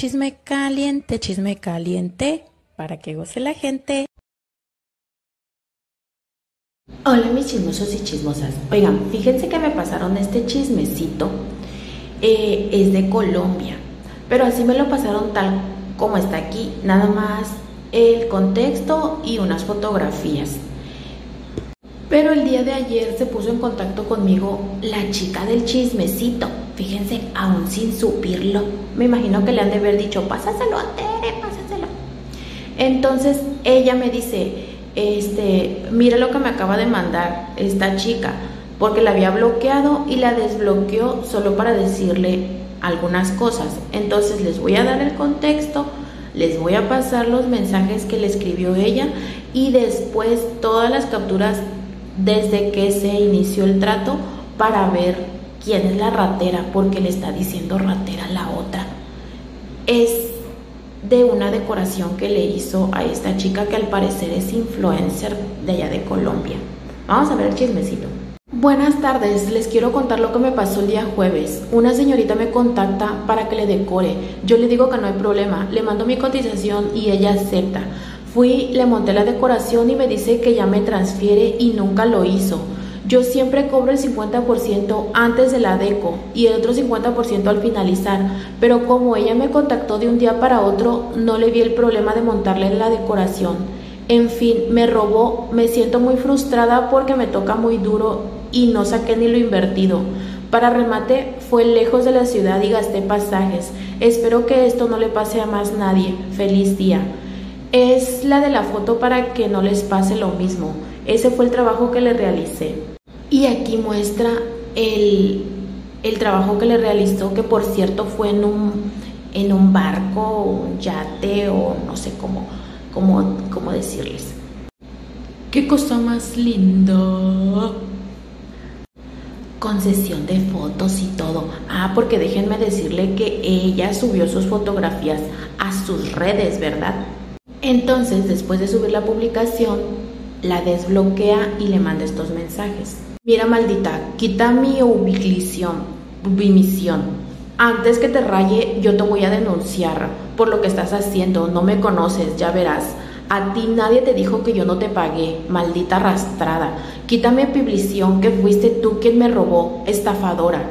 Chisme caliente, chisme caliente, para que goce la gente. Hola mis chismosos y chismosas. Oigan, fíjense que me pasaron este chismecito. Eh, es de Colombia, pero así me lo pasaron tal como está aquí, nada más el contexto y unas fotografías. Pero el día de ayer se puso en contacto conmigo la chica del chismecito. Fíjense, aún sin subirlo. Me imagino que le han de haber dicho, pásaselo a Tere, pásaselo. Entonces ella me dice, este, mira lo que me acaba de mandar esta chica, porque la había bloqueado y la desbloqueó solo para decirle algunas cosas. Entonces les voy a dar el contexto, les voy a pasar los mensajes que le escribió ella y después todas las capturas desde que se inició el trato para ver quién es la ratera, porque le está diciendo ratera a la otra. Es de una decoración que le hizo a esta chica que al parecer es influencer de allá de Colombia. Vamos a ver el chismecito. Buenas tardes, les quiero contar lo que me pasó el día jueves. Una señorita me contacta para que le decore. Yo le digo que no hay problema, le mando mi cotización y ella acepta. Fui, le monté la decoración y me dice que ya me transfiere y nunca lo hizo. Yo siempre cobro el 50% antes de la deco y el otro 50% al finalizar, pero como ella me contactó de un día para otro, no le vi el problema de montarle la decoración. En fin, me robó, me siento muy frustrada porque me toca muy duro y no saqué ni lo invertido. Para remate, fue lejos de la ciudad y gasté pasajes. Espero que esto no le pase a más nadie. Feliz día es la de la foto para que no les pase lo mismo. Ese fue el trabajo que le realicé. Y aquí muestra el, el trabajo que le realizó, que por cierto fue en un, en un barco, un yate o no sé cómo, cómo, cómo decirles. ¡Qué cosa más linda! Con sesión de fotos y todo. Ah, porque déjenme decirle que ella subió sus fotografías a sus redes, ¿verdad? Entonces, después de subir la publicación, la desbloquea y le manda estos mensajes. Mira, maldita, quita mi ubicación, misión. Antes que te raye, yo te voy a denunciar por lo que estás haciendo. No me conoces, ya verás. A ti nadie te dijo que yo no te pagué, maldita arrastrada. Quítame publicación que fuiste tú quien me robó, estafadora.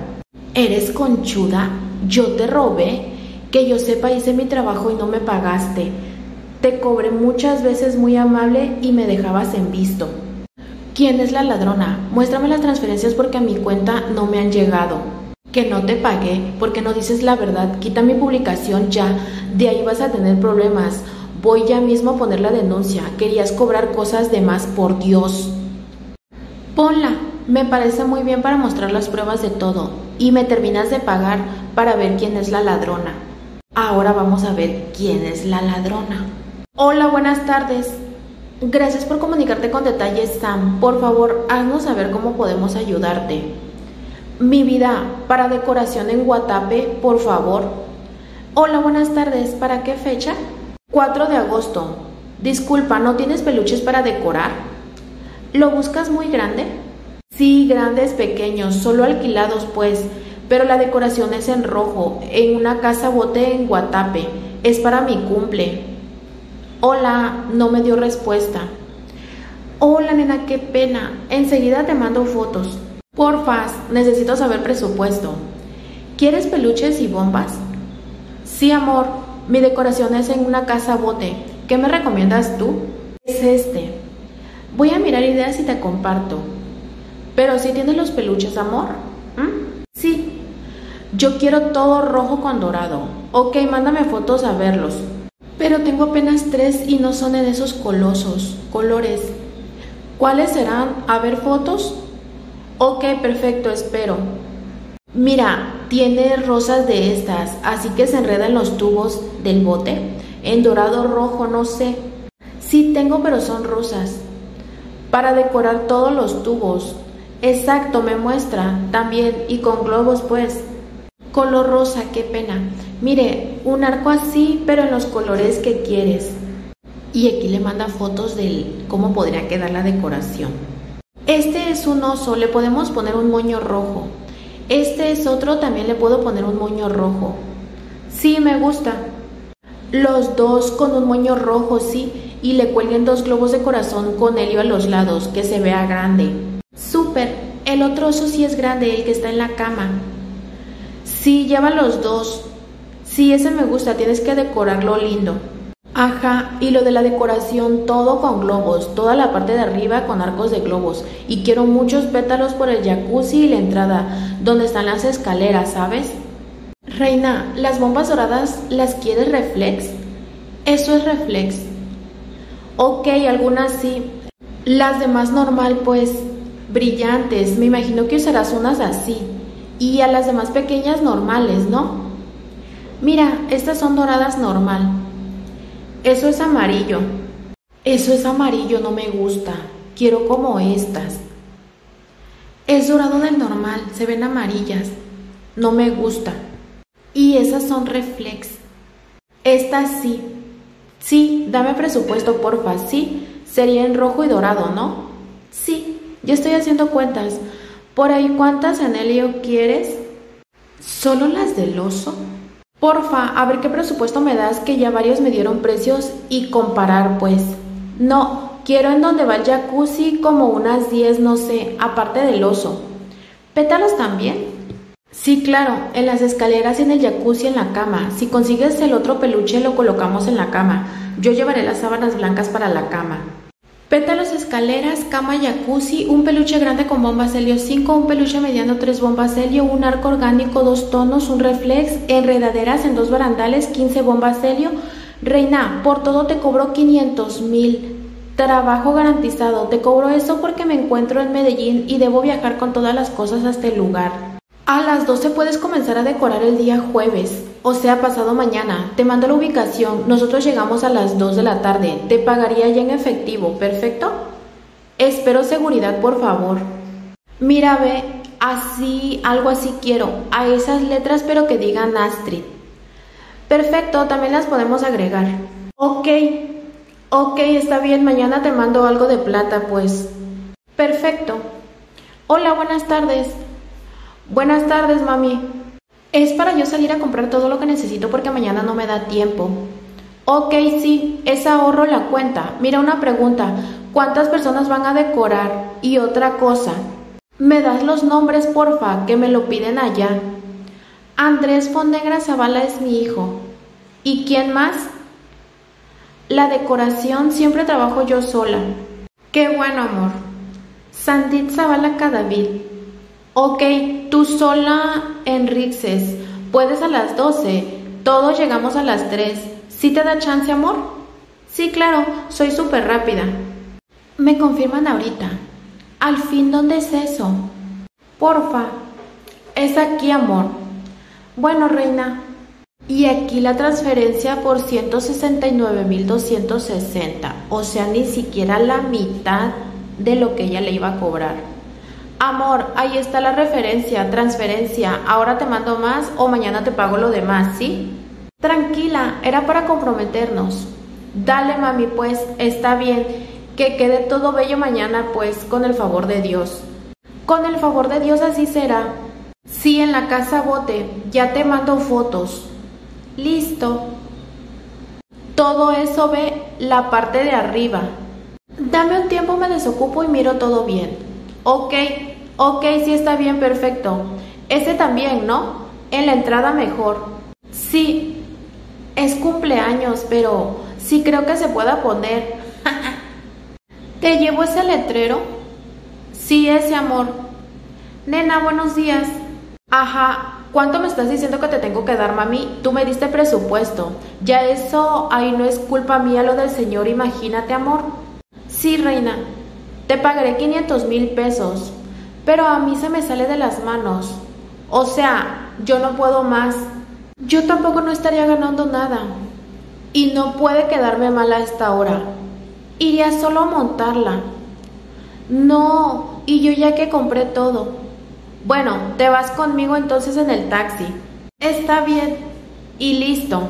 ¿Eres conchuda? Yo te robé. Que yo sepa hice mi trabajo y no me pagaste. Te cobré muchas veces muy amable y me dejabas en visto. ¿Quién es la ladrona? Muéstrame las transferencias porque a mi cuenta no me han llegado. Que no te pagué porque no dices la verdad. Quita mi publicación ya. De ahí vas a tener problemas. Voy ya mismo a poner la denuncia. Querías cobrar cosas de más, por Dios. Ponla. Me parece muy bien para mostrar las pruebas de todo. Y me terminas de pagar para ver quién es la ladrona. Ahora vamos a ver quién es la ladrona. Hola, buenas tardes. Gracias por comunicarte con detalles, Sam. Por favor, haznos saber cómo podemos ayudarte. Mi vida, para decoración en Guatape, por favor. Hola, buenas tardes. ¿Para qué fecha? 4 de agosto. Disculpa, ¿no tienes peluches para decorar? ¿Lo buscas muy grande? Sí, grandes, pequeños, solo alquilados pues, pero la decoración es en rojo, en una casa bote en Guatape. Es para mi cumple. Hola, no me dio respuesta. Hola, nena, qué pena. Enseguida te mando fotos. Porfas, necesito saber presupuesto. ¿Quieres peluches y bombas? Sí, amor. Mi decoración es en una casa bote. ¿Qué me recomiendas tú? Es este. Voy a mirar ideas y te comparto. Pero si tienes los peluches, amor. ¿Mm? Sí. Yo quiero todo rojo con dorado. Ok, mándame fotos a verlos. Pero tengo apenas tres y no son en esos colosos, colores. ¿Cuáles serán? A ver fotos. Ok, perfecto, espero. Mira, tiene rosas de estas, así que se enredan los tubos del bote. En dorado rojo, no sé. Sí tengo, pero son rosas. Para decorar todos los tubos. Exacto, me muestra. También, y con globos, pues. Color rosa, qué pena. Mire, un arco así, pero en los colores que quieres. Y aquí le manda fotos de cómo podría quedar la decoración. Este es un oso, le podemos poner un moño rojo. Este es otro, también le puedo poner un moño rojo. Sí, me gusta. Los dos con un moño rojo, sí, y le cuelguen dos globos de corazón con helio a los lados, que se vea grande. Súper. El otro oso sí es grande, el que está en la cama. Sí, lleva los dos. Sí, ese me gusta, tienes que decorarlo lindo. Ajá, y lo de la decoración, todo con globos, toda la parte de arriba con arcos de globos. Y quiero muchos pétalos por el jacuzzi y la entrada, donde están las escaleras, ¿sabes? Reina, ¿las bombas doradas las quieres reflex? Eso es reflex. Ok, algunas sí. Las demás normal, pues, brillantes. Me imagino que usarás unas así. Y a las demás pequeñas normales, ¿no? Mira, estas son doradas normal. Eso es amarillo. Eso es amarillo, no me gusta. Quiero como estas. Es dorado del normal, se ven amarillas. No me gusta. Y esas son reflex. Estas sí. Sí, dame presupuesto, porfa. Sí, sería en rojo y dorado, ¿no? Sí, ya estoy haciendo cuentas. Por ahí, ¿cuántas en helio quieres? ¿Solo las del oso? Porfa, a ver qué presupuesto me das, que ya varios me dieron precios y comparar, pues. No, quiero en donde va el jacuzzi como unas 10, no sé, aparte del oso. ¿Pétalos también? Sí, claro, en las escaleras y en el jacuzzi en la cama. Si consigues el otro peluche lo colocamos en la cama. Yo llevaré las sábanas blancas para la cama. Pétalos, escaleras, cama, jacuzzi, un peluche grande con bombas helio 5, un peluche mediano 3 bombas helio, un arco orgánico 2 tonos, un reflex, enredaderas en dos barandales, 15 bombas helio. Reina, por todo te cobro 500 mil. Trabajo garantizado. Te cobro eso porque me encuentro en Medellín y debo viajar con todas las cosas hasta el lugar. A las 12 puedes comenzar a decorar el día jueves, o sea, pasado mañana. Te mando la ubicación. Nosotros llegamos a las 2 de la tarde. Te pagaría ya en efectivo, ¿perfecto? Espero seguridad, por favor. Mira, ve, así, algo así quiero. A esas letras, pero que digan Astrid. Perfecto, también las podemos agregar. Ok, ok, está bien. Mañana te mando algo de plata, pues. Perfecto. Hola, buenas tardes. Buenas tardes, mami. Es para yo salir a comprar todo lo que necesito porque mañana no me da tiempo. Ok, sí, es ahorro la cuenta. Mira una pregunta, ¿cuántas personas van a decorar? Y otra cosa, ¿me das los nombres, porfa, que me lo piden allá? Andrés Fondegra Zavala es mi hijo. ¿Y quién más? La decoración siempre trabajo yo sola. Qué bueno, amor. Sandit Zavala Cadavid. Ok, tú sola en Rixes. Puedes a las 12. Todos llegamos a las 3. ¿Sí te da chance, amor? Sí, claro, soy súper rápida. Me confirman ahorita. Al fin, ¿dónde es eso? Porfa. Es aquí, amor. Bueno, reina. Y aquí la transferencia por 169.260. O sea, ni siquiera la mitad de lo que ella le iba a cobrar. Amor, ahí está la referencia, transferencia. Ahora te mando más o mañana te pago lo demás, ¿sí? Tranquila, era para comprometernos. Dale, mami, pues, está bien. Que quede todo bello mañana, pues, con el favor de Dios. Con el favor de Dios así será. Sí, en la casa bote, ya te mando fotos. Listo. Todo eso ve la parte de arriba. Dame un tiempo, me desocupo y miro todo bien. Ok, ok, sí está bien, perfecto. Ese también, ¿no? En la entrada mejor. Sí, es cumpleaños, pero sí creo que se pueda poner. ¿Te llevo ese letrero? Sí, ese amor. Nena, buenos días. Ajá, ¿cuánto me estás diciendo que te tengo que dar, mami? Tú me diste presupuesto. Ya eso ahí no es culpa mía lo del señor, imagínate, amor. Sí, reina. Te pagaré 500 mil pesos, pero a mí se me sale de las manos. O sea, yo no puedo más. Yo tampoco no estaría ganando nada. Y no puede quedarme mal a esta hora. Iría solo a montarla. No, y yo ya que compré todo. Bueno, te vas conmigo entonces en el taxi. Está bien. Y listo.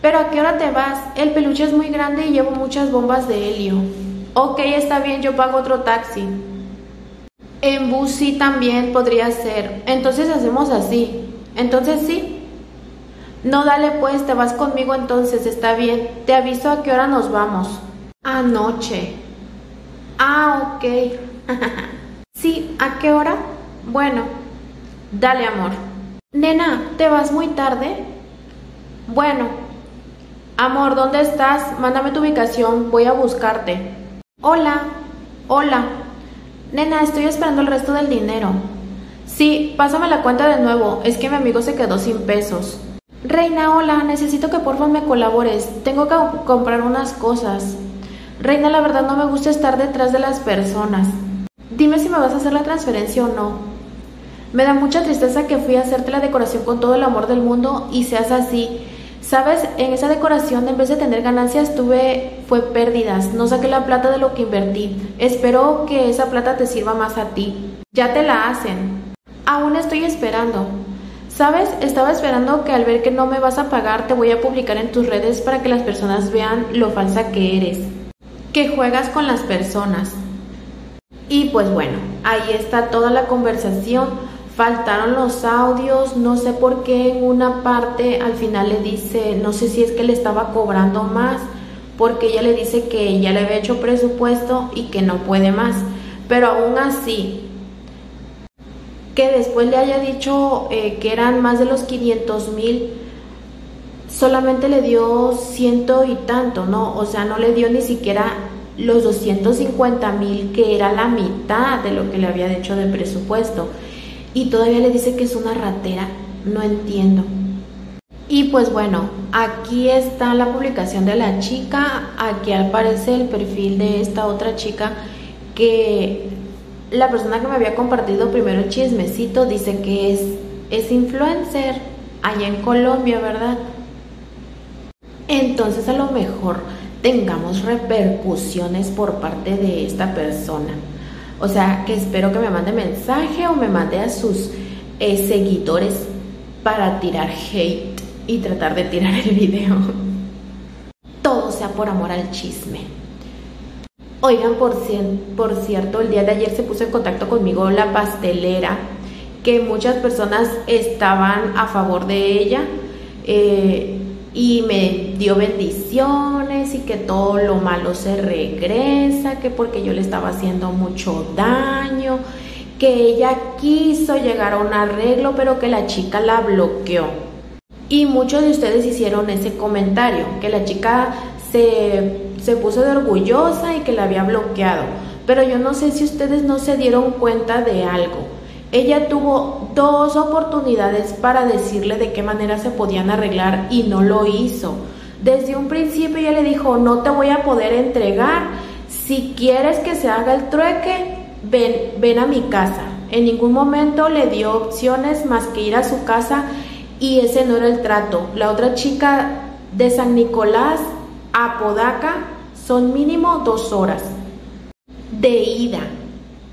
Pero ¿a qué hora te vas? El peluche es muy grande y llevo muchas bombas de helio. Ok, está bien, yo pago otro taxi. En bus sí también podría ser. Entonces hacemos así. Entonces sí. No, dale pues, te vas conmigo entonces, está bien. Te aviso a qué hora nos vamos. Anoche. Ah, ok. sí, ¿a qué hora? Bueno, dale amor. Nena, ¿te vas muy tarde? Bueno. Amor, ¿dónde estás? Mándame tu ubicación, voy a buscarte. Hola, hola. Nena, estoy esperando el resto del dinero. Sí, pásame la cuenta de nuevo, es que mi amigo se quedó sin pesos. Reina, hola, necesito que por favor me colabores. Tengo que comprar unas cosas. Reina, la verdad no me gusta estar detrás de las personas. Dime si me vas a hacer la transferencia o no. Me da mucha tristeza que fui a hacerte la decoración con todo el amor del mundo y seas así. Sabes, en esa decoración en vez de tener ganancias tuve fue pérdidas. No saqué la plata de lo que invertí. Espero que esa plata te sirva más a ti. Ya te la hacen. Aún estoy esperando. Sabes, estaba esperando que al ver que no me vas a pagar te voy a publicar en tus redes para que las personas vean lo falsa que eres. Que juegas con las personas. Y pues bueno, ahí está toda la conversación. Faltaron los audios, no sé por qué en una parte al final le dice, no sé si es que le estaba cobrando más, porque ella le dice que ya le había hecho presupuesto y que no puede más. Pero aún así, que después le haya dicho eh, que eran más de los 500 mil, solamente le dio ciento y tanto, ¿no? O sea, no le dio ni siquiera los 250 mil, que era la mitad de lo que le había dicho de presupuesto. Y todavía le dice que es una ratera, no entiendo. Y pues bueno, aquí está la publicación de la chica, aquí aparece el perfil de esta otra chica que la persona que me había compartido primero el chismecito dice que es, es influencer allá en Colombia, ¿verdad? Entonces a lo mejor tengamos repercusiones por parte de esta persona. O sea, que espero que me mande mensaje o me mande a sus eh, seguidores para tirar hate y tratar de tirar el video. Todo sea por amor al chisme. Oigan, por, por cierto, el día de ayer se puso en contacto conmigo la pastelera, que muchas personas estaban a favor de ella eh, y me dio bendiciones y que todo lo malo se regresa, que porque yo le estaba haciendo mucho daño, que ella quiso llegar a un arreglo, pero que la chica la bloqueó. Y muchos de ustedes hicieron ese comentario, que la chica se se puso de orgullosa y que la había bloqueado. Pero yo no sé si ustedes no se dieron cuenta de algo. Ella tuvo dos oportunidades para decirle de qué manera se podían arreglar y no lo hizo. Desde un principio ella le dijo, no te voy a poder entregar. Si quieres que se haga el trueque, ven, ven a mi casa. En ningún momento le dio opciones más que ir a su casa y ese no era el trato. La otra chica de San Nicolás a Podaca son mínimo dos horas de ida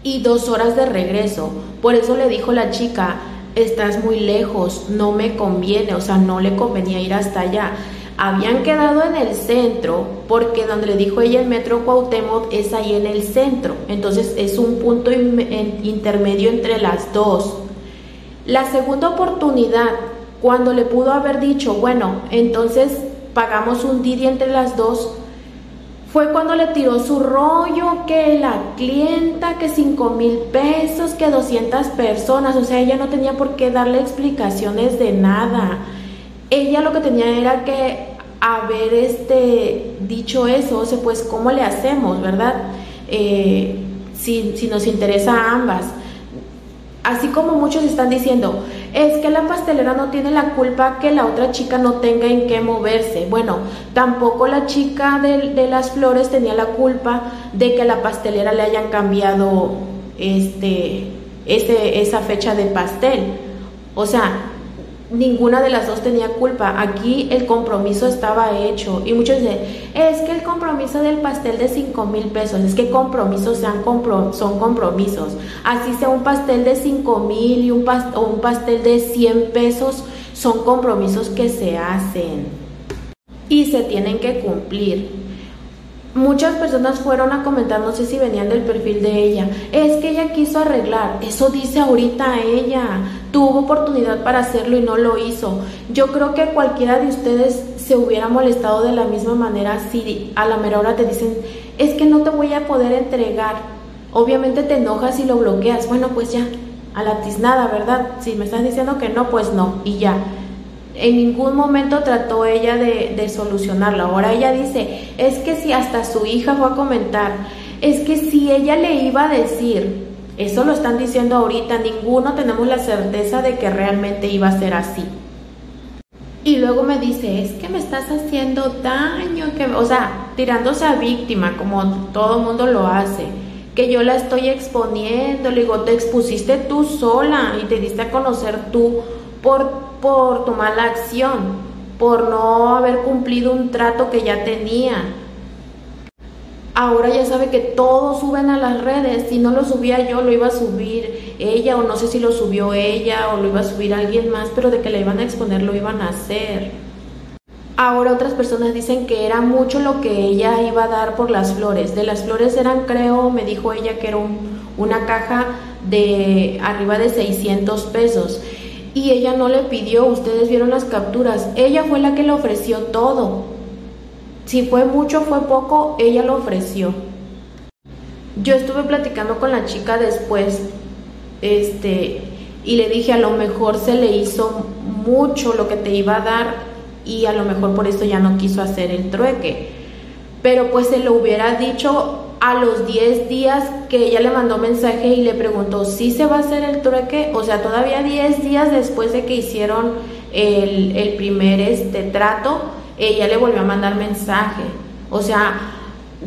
y dos horas de regreso. Por eso le dijo la chica, estás muy lejos, no me conviene, o sea, no le convenía ir hasta allá. Habían quedado en el centro, porque donde le dijo ella el metro Cuauhtémoc es ahí en el centro, entonces es un punto intermedio entre las dos. La segunda oportunidad, cuando le pudo haber dicho, bueno, entonces pagamos un Didi entre las dos, fue cuando le tiró su rollo, que la clienta, que 5 mil pesos, que 200 personas, o sea, ella no tenía por qué darle explicaciones de nada. Ella lo que tenía era que haber este, dicho eso, o sea, pues, ¿cómo le hacemos, verdad? Eh, si, si nos interesa a ambas. Así como muchos están diciendo, es que la pastelera no tiene la culpa que la otra chica no tenga en qué moverse. Bueno, tampoco la chica de, las flores tenía la culpa de que la pastelera le hayan cambiado este, esa fecha de pastel. O sea, ninguna de las dos tenía culpa. Aquí el compromiso estaba hecho. Y muchos dicen, es que el compromiso del pastel de 5 mil pesos, es que compromisos sean son compromisos. Así sea un pastel de 5 mil y un o un pastel de 100 pesos, son compromisos que se hacen y se tienen que cumplir. Muchas personas fueron a comentar, no sé si venían del perfil de ella, es que ella quiso arreglar, eso dice ahorita ella, tuvo oportunidad para hacerlo y no lo hizo. Yo creo que cualquiera de ustedes se hubiera molestado de la misma manera si a la mera hora te dicen, es que no te voy a poder entregar. Obviamente te enojas y lo bloqueas, bueno pues ya, a la tiznada, ¿verdad? Si me estás diciendo que no, pues no, y ya en ningún momento trató ella de, solucionarlo. Ahora ella dice, es que si hasta su hija fue a comentar, es que si ella le iba a decir, eso lo están diciendo ahorita, ninguno tenemos la certeza de que realmente iba a ser así. Y luego me dice, es que me estás haciendo daño, que, o sea, tirándose a víctima, como todo mundo lo hace, que yo la estoy exponiendo, le digo, te expusiste tú sola y te diste a conocer tú por, por tomar la acción, por no haber cumplido un trato que ya tenía. Ahora ya sabe que todos suben a las redes, si no lo subía yo, lo iba a subir ella o no sé si lo subió ella o lo iba a subir alguien más, pero de que le iban a exponer lo iban a hacer. Ahora otras personas dicen que era mucho lo que ella iba a dar por las flores. De las flores eran, creo, me dijo ella que era una caja de arriba de 600 pesos y ella no le pidió, ustedes vieron las capturas, ella fue la que le ofreció todo. Si fue mucho, fue poco, ella lo ofreció. Yo estuve platicando con la chica después, este, y le dije a lo mejor se le hizo mucho lo que te iba a dar y a lo mejor por eso ya no quiso hacer el trueque. Pero pues se lo hubiera dicho a los 10 días que ella le mandó mensaje y le preguntó si se va a hacer el trueque, o sea, todavía 10 días después de que hicieron el, primer este trato, ella le volvió a mandar mensaje. O sea,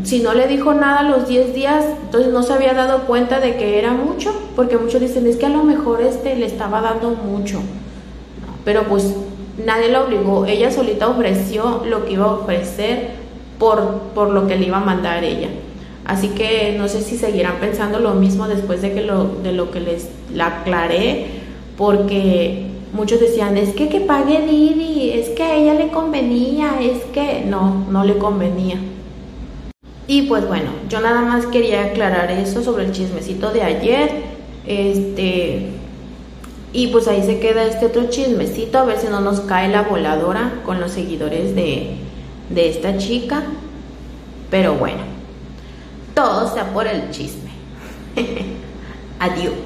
si no le dijo nada a los 10 días, entonces no se había dado cuenta de que era mucho, porque muchos dicen, es que a lo mejor este le estaba dando mucho. Pero pues nadie la obligó, ella solita ofreció lo que iba a ofrecer por, por lo que le iba a mandar ella. Así que no sé si seguirán pensando lo mismo después de, que lo, de lo que les la aclaré, porque muchos decían, es que que pague Didi, es que a ella le convenía, es que no, no le convenía. Y pues bueno, yo nada más quería aclarar eso sobre el chismecito de ayer. Este, y pues ahí se queda este otro chismecito, a ver si no nos cae la voladora con los seguidores de, de esta chica. Pero bueno todo sea por el chisme. Adiós.